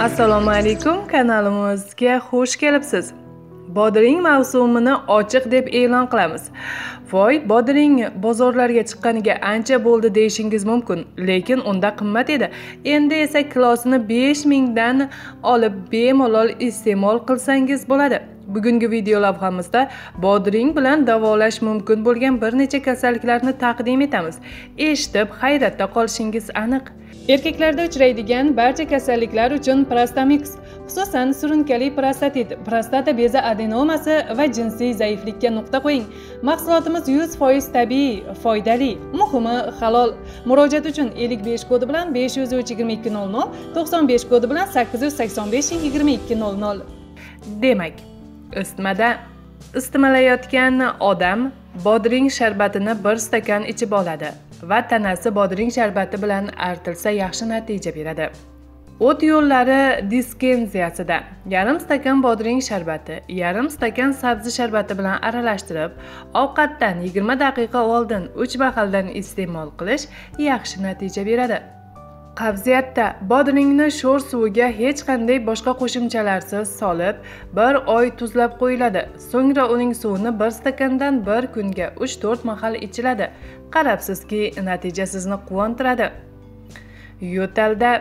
assalomu alaykum kanalimizga xush kelibsiz. Bodring mavsumini ochiq deb e'lon qilamiz. Voy bodring bozorlarga chiqqaniga ancha bo'ldi deyishingiz mumkin lekin unda qimmat edi. Endi esa kilosini besh mingdan olib bemalol iste'mol qilsangiz bo'ladi. Bugungi video lavhamizda bodring bilan davolash mumkin bo'lgan bir necha kasalliklarni taqdim etamiz. Eshitib hayratda qolishingiz aniq. Erkaklarda uchraydigan barcha kasalliklar uchun prostamix xususan surunkali prostatit prostata bezi adenomasi va jinsiy zaiflikka nuqta qo'ying. Mahsulotimiz yuz foiz tabiiy foydali muhimi halol. Murojaat uchun ellik besh kodi bilan besh yuz uch yigirma ikki nol nol to'qson besh kodi bilan sakkiz yuz sakson besh yigirma ikki nol nol. Demak isitmada istimalayotgan odam bodring sharbatini bir stakan ichib oladi va tanasi bodring sharbati bilan artilsa yaxshi natija beradi. O't yo'llari diskenziyasida yarim stakan bodring sharbati yarim stakan sabzi sharbati bilan aralashtirib ovqatdan 20 daqiqa oldin 3 mahaldan iste'mol qilish yaxshi natija beradi. Qabziyatda bodringni sho'r suviga hech qanday boshqa qo'shimchalarsiz solib bir oy tuzlab qo'yiladi. So'ngra uning suvini bir stakandan bir kunga 3-4 mahal ichiladi. Qarabsizki natija sizni quvontiradi. Yo'talda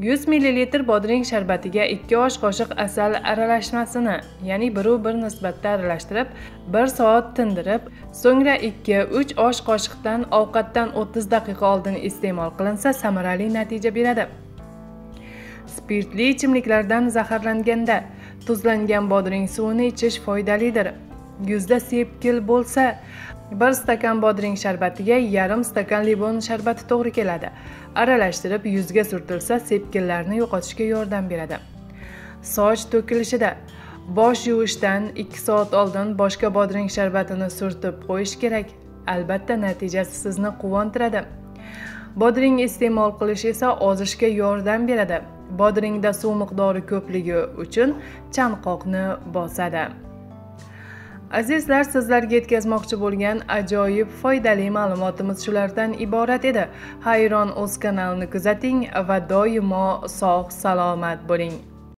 100 ml bodring sharbatiga 2 osh qoshiq asal aralashmasini ya'ni biru bir nisbatda aralashtirib 1 soat tindirib so'ngra 2-3 osh qoshiqdan ovqatdan 30 daqiqa oldin iste'mol qilinsa samarali natija beradi. Spirtli ichimliklardan zaharlanganda tuzlangan bodring suvini ichish foydalidir. Yuzda sepkil bo'lsa bir stakan bodring sharbatiga yarim stakan limon sharbati to'g'ri keladi. Aralashtirib yuzga surtilsa sepkillarni yo'qotishga yordam beradi. Soch to'kilishida bosh yuvishdan 2 soat oldin boshga bodring sharbatini surtib qo'yish kerak. Albatta natijasi sizni quvontiradi. Bodring iste'mol qilish esa ozishga yordam beradi. Bodringda suv miqdori ko'pligi uchun chanqoqni bosadi. Azizlar sizlarga yetkazmoqchi bo'lgan ajoyib foydali ma'lumotimiz shulardan iborat edi. Hayron o'z kanalini kuzating va doimo sog' salomat bo'ling.